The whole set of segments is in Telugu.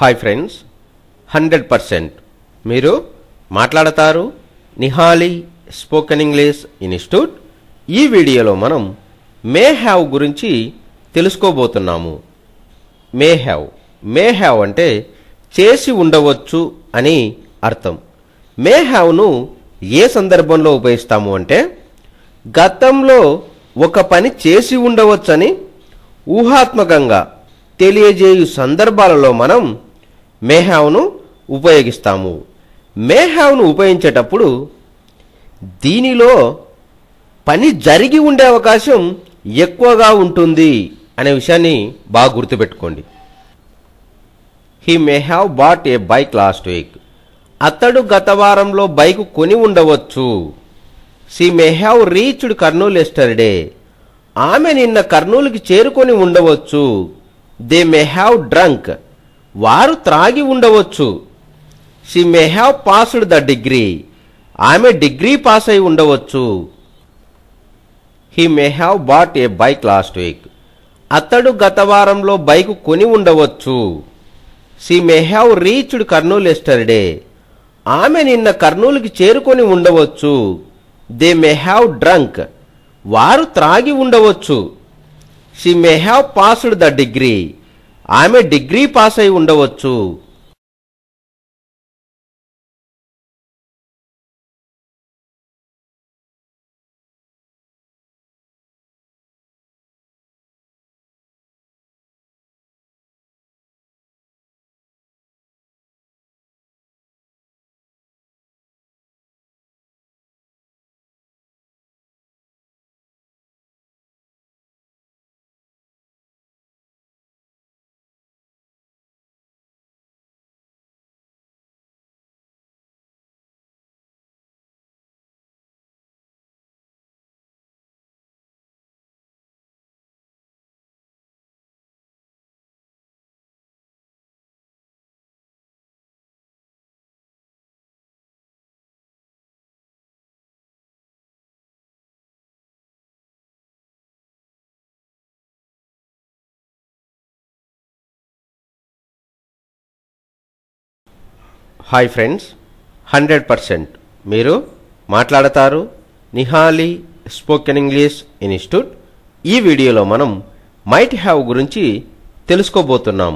Hi friends hundred percent. మీరు మాట్లాడతారు నిహాలి స్పోకెన్ ఇంగ్లీష్ ఇన్స్టిట్యూట్. ఈ వీడియోలో మనం మే హ్యావ్ గురించి తెలుసుకోబోతున్నాము. May have. మే హ్యావ్ అంటే చేసి ఉండవచ్చు అని అర్థం. మే హ్యావ్ను ఏ సందర్భంలో ఉపయోగిస్తాము అంటే గతంలో ఒక పని చేసి ఉండవచ్చని ఊహాత్మకంగా తెలియజేయు సందర్భాలలో మనం మే హ్యావ్ను ఉపయోగిస్తాము. మే హ్యావ్ను ఉపయోగించేటప్పుడు దీనిలో పని జరిగి ఉండే అవకాశం ఎక్కువగా ఉంటుంది అనే విషయాన్ని బాగా గుర్తుపెట్టుకోండి. He may have bought a bike last week. అతడు గత వారంలో బైక్ కొని ఉండవచ్చు. She may have reached Kurnool yesterday. ఆమె నిన్న కర్నూలుకి చేరుకొని ఉండవచ్చు. They may have drunk. వారు త్రాగి ఉండవచ్చు. She may have passed the degree ఆమె డిగ్రీ పాస్ అయి ఉండవచ్చు. He may have bought a bike last week అతడు గత వారంలో బైక్ కొని ఉండవచ్చు. She may have reached Kurnool yesterday ఆమె నిన్న కర్నూలుకి చేరుకొని ఉండవచ్చు. దే మే హ్యావ్ డ్రంక్ వారు త్రాగి ఉండవచ్చు. She may have passed the degree ఆమె డిగ్రీ పాస్ అయి ఉండవచ్చు. హాయ్ ఫ్రెండ్స్ హండ్రెడ్ పర్సెంట్ మీరు మాట్లాడతారు నిహాలి స్పోకెన్ ఇంగ్లీష్ ఇన్స్టిట్యూట్ ఈ వీడియోలో మనం మైట్ హ్యావ్ గురించి తెలుసుకోబోతున్నాం.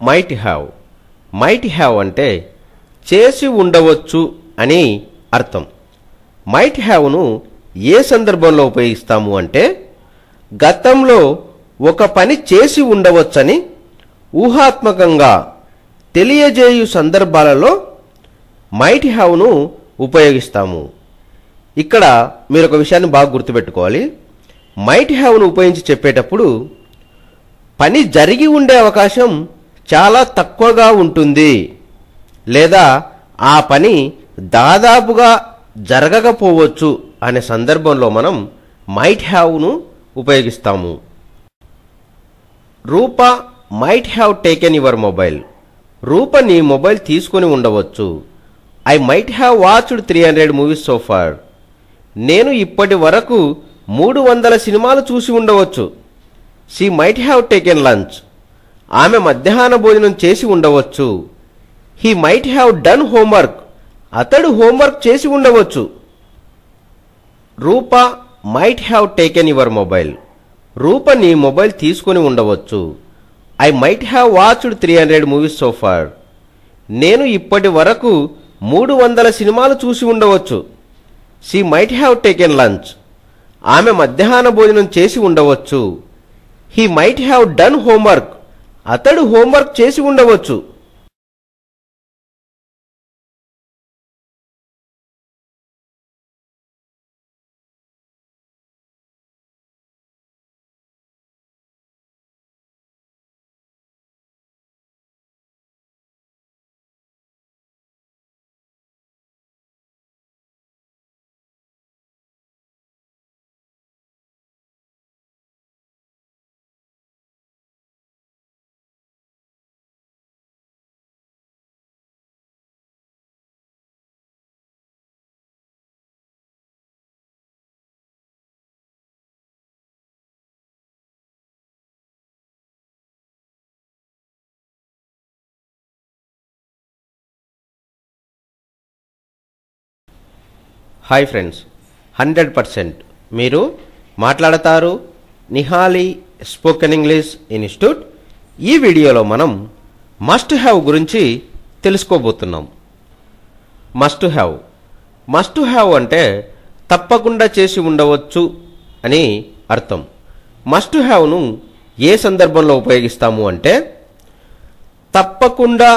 మైట్ హ్యావ్ మైట్ హ్యావ్ అంటే చేసి ఉండవచ్చు అని అర్థం. మైట్ హ్యావ్ను ఏ సందర్భంలో ఉపయోగిస్తాము అంటే గతంలో ఒక పని చేసి ఉండవచ్చని ఊహాత్మకంగా తెలియజేయు సందర్భాలలో మైట్ హ్యావ్ను ఉపయోగిస్తాము. ఇక్కడ మీరు ఒక విషయాన్ని బాగా గుర్తుపెట్టుకోవాలి. మైట్ హ్యావ్ను ఉపయోగించి చెప్పేటప్పుడు పని జరిగి ఉండే అవకాశం చాలా తక్కువగా ఉంటుంది. లేదా ఆ పని దాదాపుగా జరగకపోవచ్చు అనే సందర్భంలో మనం మైట్ హ్యావ్ను ఉపయోగిస్తాము. Rupa might have taken your mobile. Rupa నీ మొబైల్ తీసుకొని ఉండవచ్చు. I might have watched three hundred movies so far నేను ఇప్పటి వరకు మూడు వందల సినిమాలు చూసి ఉండవచ్చు. She might have taken lunch ఆమె మధ్యాహ్న భోజనం చేసి ఉండవచ్చు. He might have done homework అతడు హోంవర్క్ చేసి ఉండవచ్చు. Rupa might have taken your mobile Rupa నీ మొబైల్ తీసుకొని ఉండవచ్చు. I might have watched three hundred movies so far నేను ఇప్పటి వరకు మూడు వందల సినిమాలు చూసి ఉండవచ్చు. She might have taken lunch ఆమె మధ్యాహ్న భోజనం చేసి ఉండవచ్చు. He might have done homework అతడు హోంవర్క్ చేసి ఉండవచ్చు. హాయ్ ఫ్రెండ్స్ హండ్రెడ్ పర్సెంట్ మీరు మాట్లాడతారు నిహాలి స్పోకెన్ ఇంగ్లీష్ ఇన్స్టిట్యూట్ ఈ వీడియోలో మనం మస్ట్ హ్యావ్ గురించి తెలుసుకోబోతున్నాం. మస్ట్ హ్యావ్ మస్ట్ హ్యావ్ అంటే తప్పకుండా చేసి ఉండవచ్చు అని అర్థం. మస్ట్ హ్యావ్ను ఏ సందర్భంలో ఉపయోగిస్తాము అంటే తప్పకుండా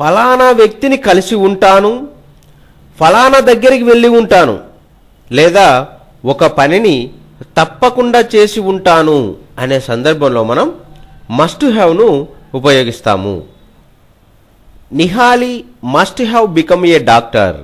ఫలానా వ్యక్తిని కలిసి ఉంటాను ఫలానా దగ్గరికి వెళ్ళి ఉంటాను. లేదా ఒక పనిని తప్పకుండా చేసి ఉంటాను అనే సందర్భంలో మనం మస్ట్ హ్యావ్ను ఉపయోగిస్తాము. Nihali must have become a doctor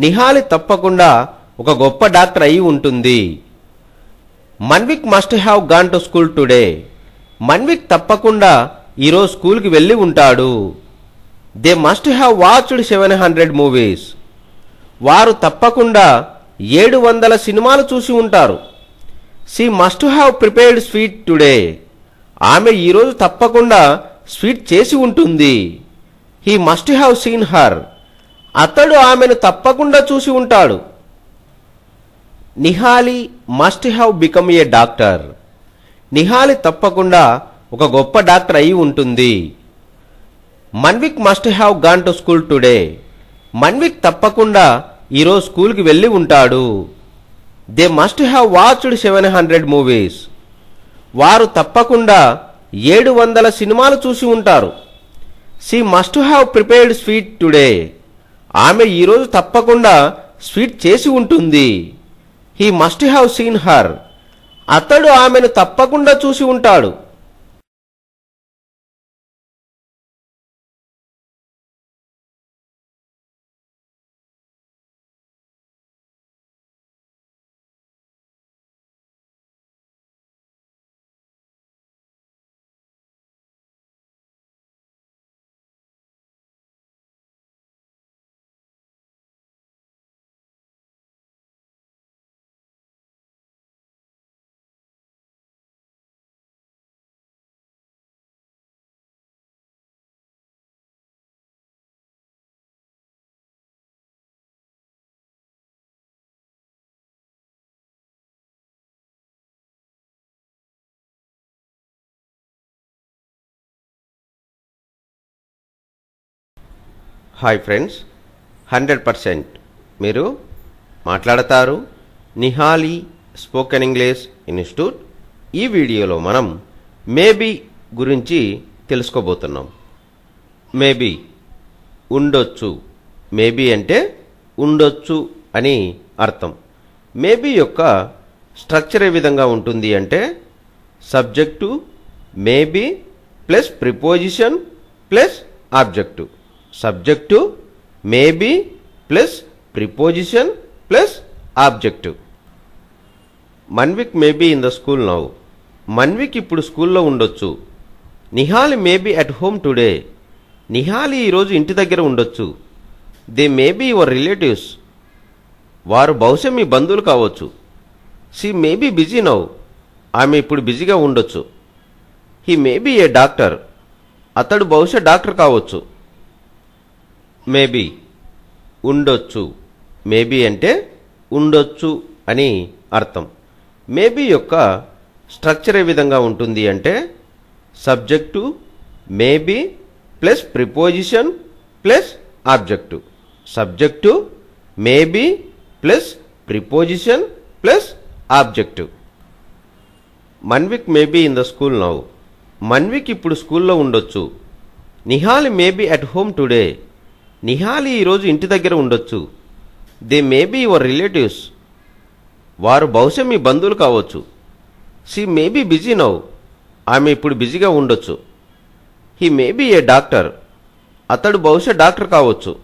Nihali తప్పకుండా ఒక గొప్ప డాక్టర్ అయి ఉంటుంది. Manvik must have gone to school today Manvik తప్పకుండా ఈరోజు స్కూల్కి వెళ్ళి ఉంటాడు. They must have watched seven hundred movies వారు తప్పకుండా ఏడు వందల సినిమాలు చూసి ఉంటారు. She must have prepared sweet today. ఆమె ఈరోజు తప్పకుండా స్వీట్ చేసి ఉంటుంది. He must have seen her. అతడు ఆమెను తప్పకుండా చూసి ఉంటాడు. Nihali must have become a doctor. Nihali తప్పకుండా ఒక గొప్ప డాక్టర్ అయి ఉంటుంది. Manvik must have gone to school today. Manvik తప్పకుండా ఈరోజు స్కూల్కి వెళ్ళి ఉంటాడు. They must have watched seven hundred movies వారు తప్పకుండా ఏడు వందల సినిమాలు చూసి ఉంటారు. She must have prepared sweet today ఆమె ఈరోజు తప్పకుండా స్వీట్ చేసి ఉంటుంది. He must have seen her అతడు ఆమెను తప్పకుండా చూసి ఉంటాడు. Hi friends hundred percent. మీరు మాట్లాడతారు నిహాలి స్పోకెన్ ఇంగ్లీష్ ఇన్స్టిట్యూట్. ఈ వీడియోలో మనం మేబీ గురించి తెలుసుకోబోతున్నాం. మేబీ ఉండొచ్చు. మేబీ అంటే ఉండొచ్చు అని అర్థం. మేబీ యొక్క స్ట్రక్చర్ ఏ విధంగా ఉంటుంది అంటే subject maybe plus preposition plus object. Subject maybe plus preposition plus objective Manvik maybe in the school now. Manvik ఇప్పుడు స్కూల్లో ఉండొచ్చు. Nihal maybe at home today. Nihali ఈరోజు ఇంటి దగ్గర ఉండొచ్చు. They maybe your relatives. వారు బహుశా మీ బంధువులు కావచ్చు. She maybe busy now. ఆమె ఇప్పుడు బిజీగా ఉండొచ్చు. He maybe a doctor. అతడు బహుశా డాక్టర్ కావచ్చు. మేబీ ఉండొచ్చు. మేబీ అంటే ఉండొచ్చు అని అర్థం. మేబీ యొక్క స్ట్రక్చర్ ఏ విధంగా ఉంటుంది అంటే subject maybe plus preposition plus object. Subject maybe plus preposition plus object. Manvik maybe in the school now. Manvik ఇప్పుడు స్కూల్లో ఉండొచ్చు. Nihal maybe at home today. Nihali ఈరోజు ఇంటి దగ్గర ఉండొచ్చు. దే మేబీ యువర్ రిలేటివ్స్ వారు బహుశా మీ బంధువులు కావచ్చు. షీ మేబీ బిజీ నౌ ఆమె ఇప్పుడు బిజీగా ఉండొచ్చు. హీ మేబీ ఏ డాక్టర్ అతడు బహుశా డాక్టర్ కావచ్చు.